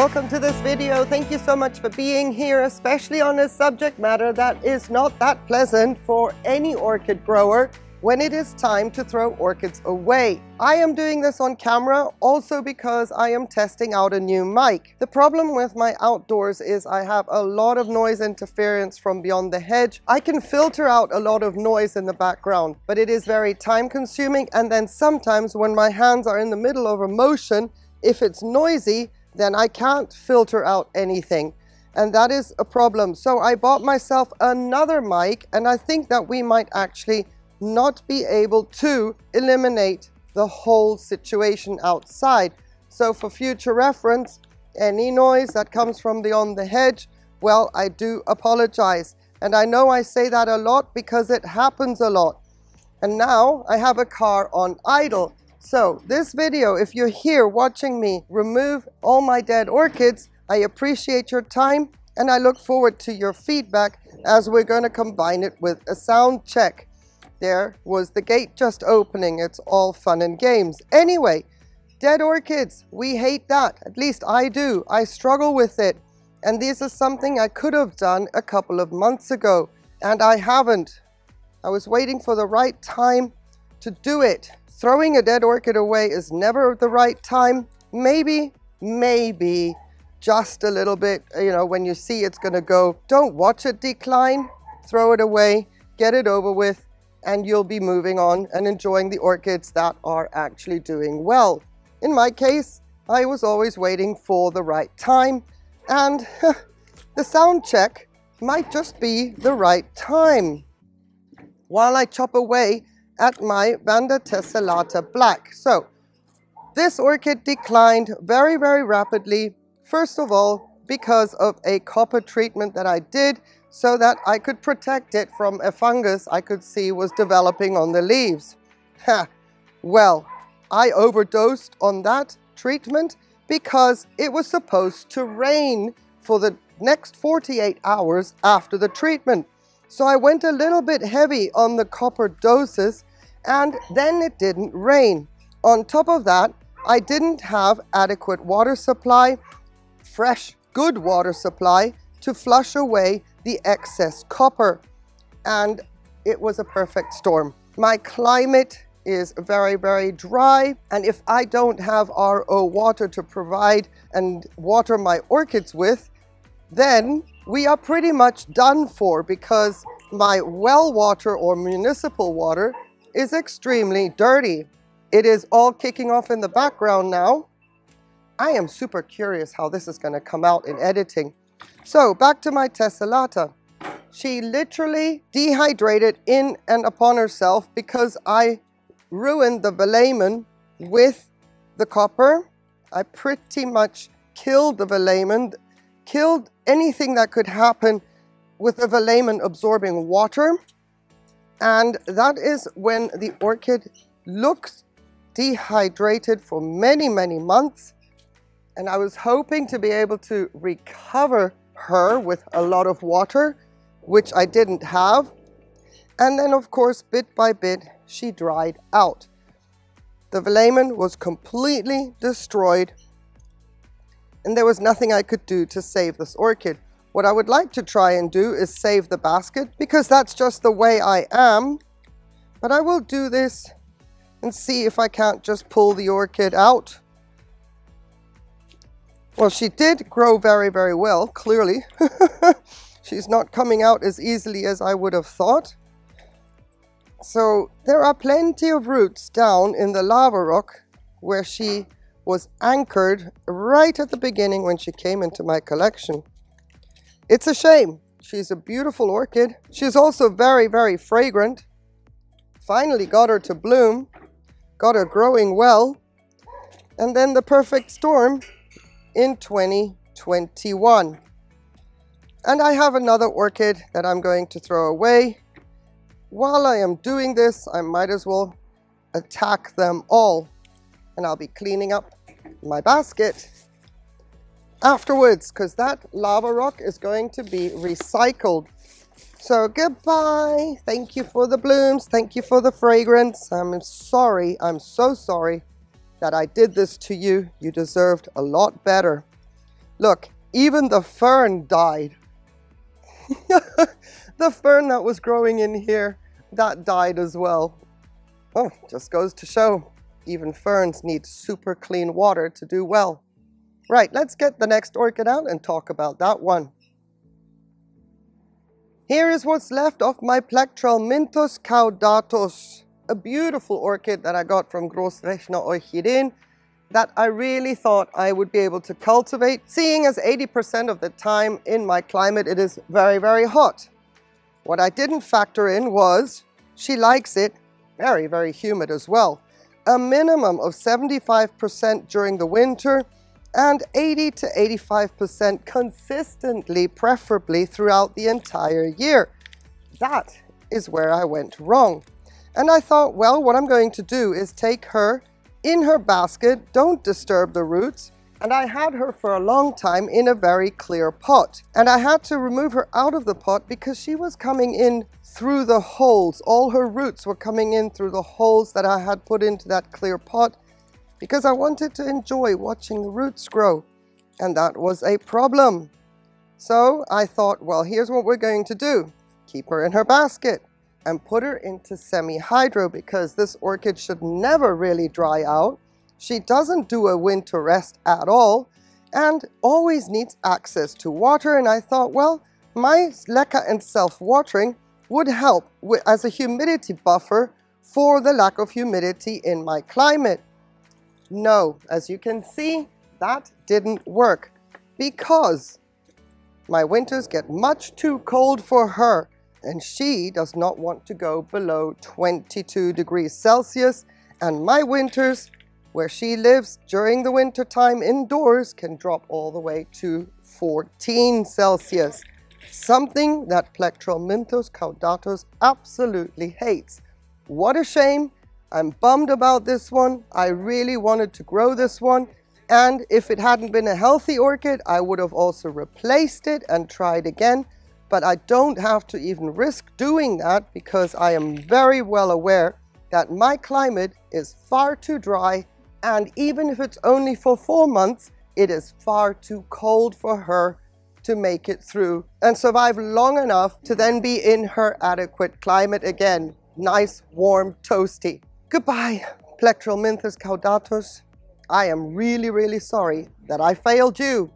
Welcome to this video. Thank you so much for being here, especially on a subject matter that is not that pleasant for any orchid grower when it is time to throw orchids away. I am doing this on camera also because I am testing out a new mic. The problem with my outdoors is I have a lot of noise interference from beyond the hedge. I can filter out a lot of noise in the background, but it is very time consuming and then sometimes when my hands are in the middle of a motion, if it's noisy, then I can't filter out anything and that is a problem. So I bought myself another mic and I think that we might actually not be able to eliminate the whole situation outside. So for future reference, any noise that comes from beyond the hedge, well, I do apologize. And I know I say that a lot because it happens a lot. And now I have a car on idle. So this video, if you're here watching me remove all my dead orchids, I appreciate your time and I look forward to your feedback as we're going to combine it with a sound check there was the gate just opening. It's all fun and games. Anyway, dead orchids, we hate that. At least I do. I struggle with it. And this is something I could have done a couple of months ago, and I haven't. I was waiting for the right time to do it. Throwing a dead orchid away is never the right time. Maybe, maybe just a little bit, you know, when you see it's going to go, don't watch it decline, throw it away, get it over with, and you'll be moving on and enjoying the orchids that are actually doing well. In my case, I was always waiting for the right time and the sound check might just be the right time while I chop away at my Vanda tessellata black. So this orchid declined very, very rapidly. First of all, because of a copper treatment that I did so that I could protect it from a fungus I could see was developing on the leaves. Ha! Well, I overdosed on that treatment because it was supposed to rain for the next 48 hours after the treatment. So I went a little bit heavy on the copper doses and then it didn't rain. On top of that, I didn't have adequate water supply, fresh, good water supply to flush away the excess copper. And it was a perfect storm. My climate is very, very dry. And if I don't have RO water to provide and water my orchids with, then we are pretty much done for because my well water or municipal water is extremely dirty. It is all kicking off in the background now. I am super curious how this is going to come out in editing. So back to my tessellata. She literally dehydrated in and upon herself because I ruined the velamen with the copper. I pretty much killed the velamen, killed anything that could happen with the velamen absorbing water. And that is when the orchid looks dehydrated for many, many months. And I was hoping to be able to recover her with a lot of water, which I didn't have. And then, of course, bit by bit, she dried out. The velamen was completely destroyed and there was nothing I could do to save this orchid. What I would like to try and do is save the basket because that's just the way I am. But I will do this and see if I can't just pull the orchid out well, she did grow very, very well, clearly. She's not coming out as easily as I would have thought. So there are plenty of roots down in the lava rock where she was anchored right at the beginning when she came into my collection. It's a shame. She's a beautiful orchid. She's also very, very fragrant. Finally got her to bloom, got her growing well. And then the perfect storm in 2021. And I have another orchid that I'm going to throw away. While I am doing this, I might as well attack them all. And I'll be cleaning up my basket afterwards because that lava rock is going to be recycled. So goodbye. Thank you for the blooms. Thank you for the fragrance. I'm sorry. I'm so sorry that I did this to you. You deserved a lot better. Look, even the fern died. the fern that was growing in here, that died as well. Oh, just goes to show, even ferns need super clean water to do well. Right, let's get the next orchid out and talk about that one. Here is what's left of my Plectral caudatus, a beautiful orchid that I got from Großrechner Orchideen that I really thought I would be able to cultivate, seeing as 80% of the time in my climate it is very, very hot. What I didn't factor in was she likes it very, very humid as well. A minimum of 75% during the winter and 80 to 85% consistently, preferably throughout the entire year. That is where I went wrong. And I thought, well, what I'm going to do is take her in her basket, don't disturb the roots, and I had her for a long time in a very clear pot. And I had to remove her out of the pot because she was coming in through the holes. All her roots were coming in through the holes that I had put into that clear pot because I wanted to enjoy watching the roots grow. And that was a problem. So I thought, well, here's what we're going to do. Keep her in her basket and put her into semi-hydro because this orchid should never really dry out. She doesn't do a winter rest at all and always needs access to water. And I thought, well, my leca and self-watering would help as a humidity buffer for the lack of humidity in my climate. No, as you can see, that didn't work because my winters get much too cold for her and she does not want to go below 22 degrees Celsius and my winters where she lives during the winter time indoors can drop all the way to 14 Celsius something that Plectral caudatus absolutely hates. What a shame I'm bummed about this one. I really wanted to grow this one. And if it hadn't been a healthy orchid, I would have also replaced it and tried again. But I don't have to even risk doing that because I am very well aware that my climate is far too dry and even if it's only for four months, it is far too cold for her to make it through and survive long enough to then be in her adequate climate again. Nice, warm, toasty. Goodbye, Plectral caudatus. I am really, really sorry that I failed you.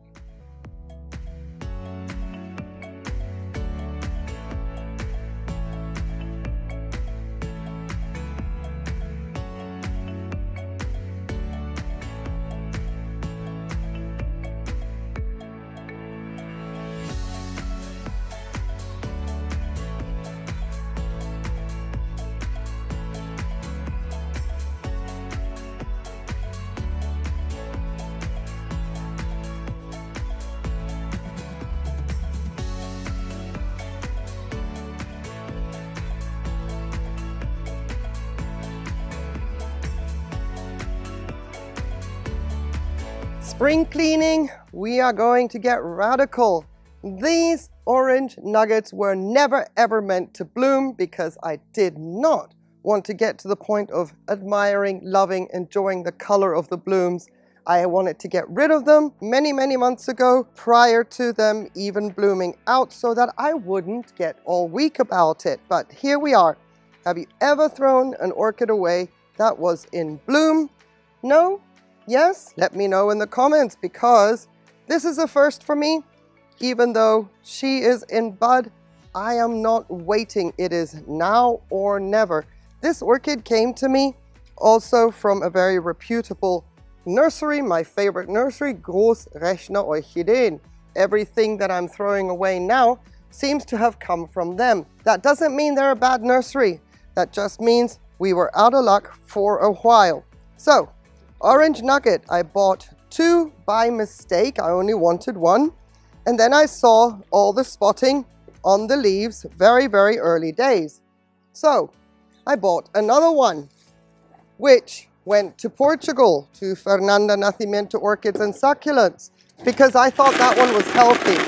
Spring cleaning, we are going to get radical. These orange nuggets were never ever meant to bloom because I did not want to get to the point of admiring, loving, enjoying the color of the blooms. I wanted to get rid of them many, many months ago prior to them even blooming out so that I wouldn't get all weak about it. But here we are. Have you ever thrown an orchid away that was in bloom? No? Yes, let me know in the comments because this is a first for me. Even though she is in bud, I am not waiting. It is now or never. This orchid came to me also from a very reputable nursery, my favorite nursery, Großrechner Orchideen. Everything that I'm throwing away now seems to have come from them. That doesn't mean they're a bad nursery. That just means we were out of luck for a while. So Orange nugget, I bought two by mistake. I only wanted one. And then I saw all the spotting on the leaves very, very early days. So I bought another one, which went to Portugal to Fernanda Nascimento Orchids and Succulents because I thought that one was healthy.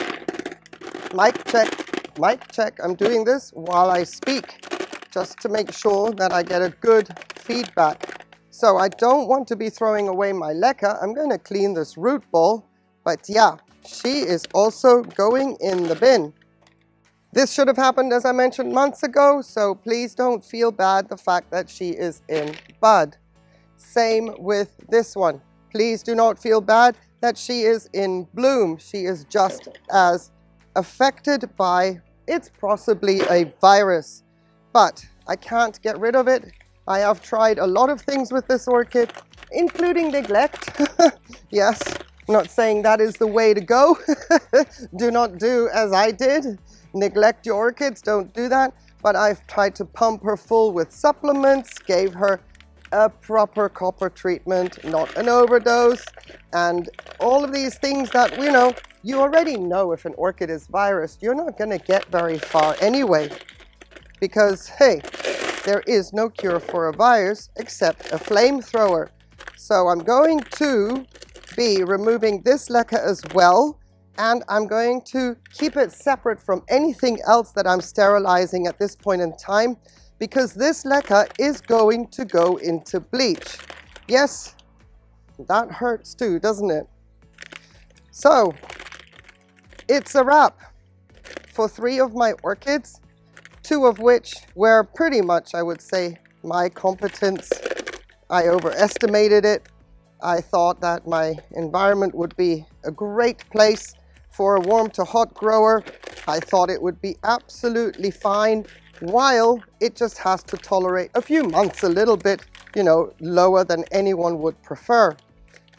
Mic check, mic check. I'm doing this while I speak just to make sure that I get a good feedback. So I don't want to be throwing away my leca. I'm going to clean this root ball. But yeah, she is also going in the bin. This should have happened, as I mentioned, months ago, so please don't feel bad the fact that she is in bud. Same with this one. Please do not feel bad that she is in bloom. She is just as affected by, it's possibly a virus, but I can't get rid of it. I have tried a lot of things with this orchid, including neglect. yes, not saying that is the way to go. do not do as I did. Neglect your orchids, don't do that. But I've tried to pump her full with supplements, gave her a proper copper treatment, not an overdose, and all of these things that, you know, you already know if an orchid is virus, you're not going to get very far anyway. Because, hey, there is no cure for a virus except a flamethrower. So I'm going to be removing this leca as well and I'm going to keep it separate from anything else that I'm sterilizing at this point in time because this leca is going to go into bleach. Yes, that hurts too, doesn't it? So, it's a wrap for three of my orchids, two of which were pretty much, I would say, my competence. I overestimated it I thought that my environment would be a great place for a warm to hot grower. I thought it would be absolutely fine while it just has to tolerate a few months a little bit, you know, lower than anyone would prefer.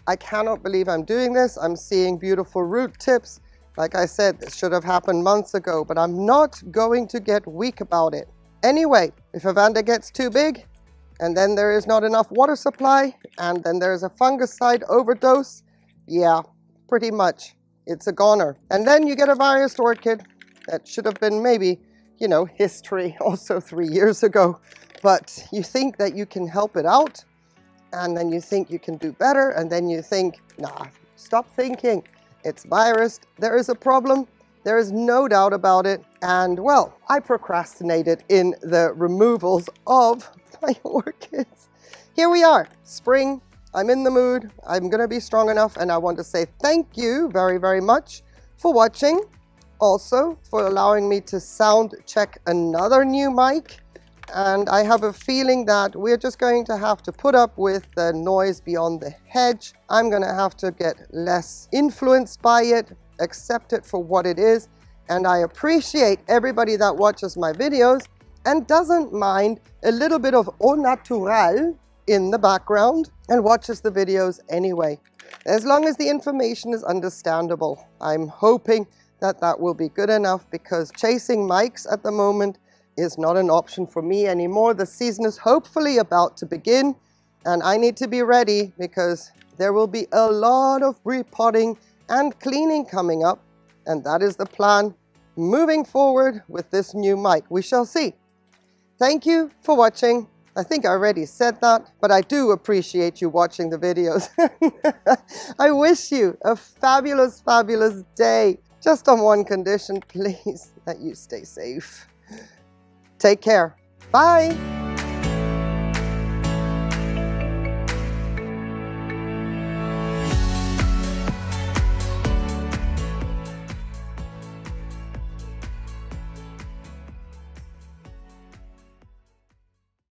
I cannot believe I'm doing this. I'm seeing beautiful root tips. Like I said, this should have happened months ago, but I'm not going to get weak about it. Anyway, if a Vanda gets too big, and then there is not enough water supply, and then there's a fungicide overdose, yeah, pretty much, it's a goner. And then you get a virus orchid that should have been maybe, you know, history also three years ago, but you think that you can help it out, and then you think you can do better, and then you think, nah, stop thinking, it's virus, there is a problem, there is no doubt about it. And well, I procrastinated in the removals of my orchids. Here we are, spring. I'm in the mood. I'm going to be strong enough. And I want to say thank you very, very much for watching. Also, for allowing me to sound check another new mic. And I have a feeling that we're just going to have to put up with the noise beyond the hedge. I'm going to have to get less influenced by it, accept it for what it is. And I appreciate everybody that watches my videos and doesn't mind a little bit of au naturel in the background and watches the videos anyway. As long as the information is understandable, I'm hoping that that will be good enough because chasing mics at the moment is not an option for me anymore. The season is hopefully about to begin and I need to be ready because there will be a lot of repotting and cleaning coming up and that is the plan moving forward with this new mic. We shall see. Thank you for watching. I think I already said that, but I do appreciate you watching the videos. I wish you a fabulous, fabulous day. Just on one condition, please, that you stay safe. Take care. Bye.